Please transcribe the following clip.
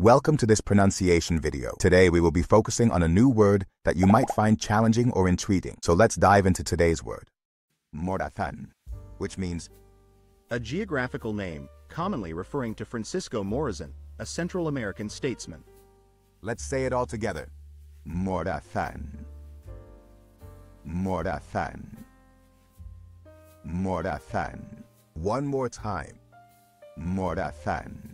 Welcome to this pronunciation video. Today we will be focusing on a new word that you might find challenging or intriguing. So let's dive into today's word. Morazán, which means A geographical name, commonly referring to Francisco Morazán, a Central American statesman. Let's say it all together. Morazán. Morazán. Morazán. One more time. Morazán.